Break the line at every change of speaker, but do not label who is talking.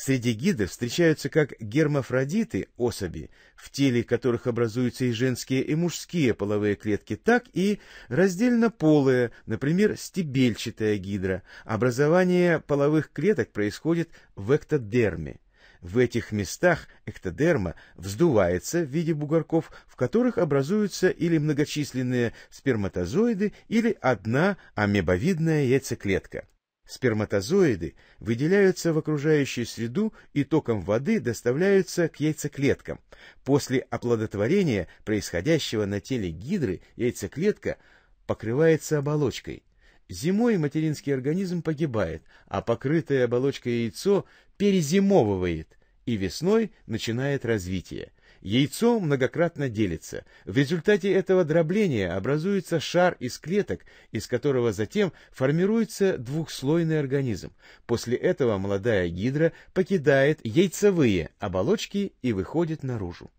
Среди гидр встречаются как гермафродиты, особи, в теле которых образуются и женские, и мужские половые клетки, так и раздельно полые, например, стебельчатая гидра. Образование половых клеток происходит в эктодерме. В этих местах эктодерма вздувается в виде бугорков, в которых образуются или многочисленные сперматозоиды, или одна амебовидная яйцеклетка. Сперматозоиды выделяются в окружающую среду и током воды доставляются к яйцеклеткам. После оплодотворения, происходящего на теле гидры, яйцеклетка покрывается оболочкой. Зимой материнский организм погибает, а покрытое оболочкой яйцо перезимовывает и весной начинает развитие. Яйцо многократно делится. В результате этого дробления образуется шар из клеток, из которого затем формируется двухслойный организм. После этого молодая гидра покидает яйцевые оболочки и выходит наружу.